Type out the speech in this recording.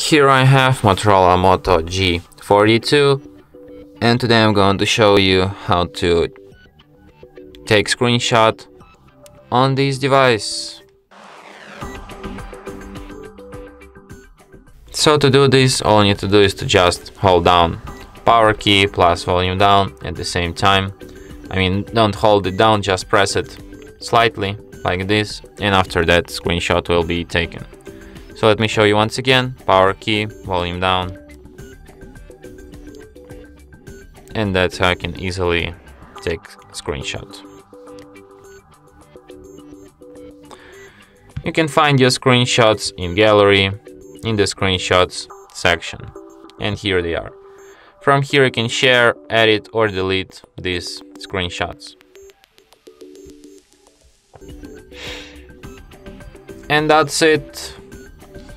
Here I have Motorola Moto G42 and today I'm going to show you how to take screenshot on this device. So to do this all you need to do is to just hold down power key plus volume down at the same time. I mean don't hold it down just press it slightly like this and after that screenshot will be taken. So let me show you once again, power key, volume down. And that's how I can easily take screenshot. You can find your screenshots in gallery, in the screenshots section. And here they are. From here you can share, edit or delete these screenshots. And that's it.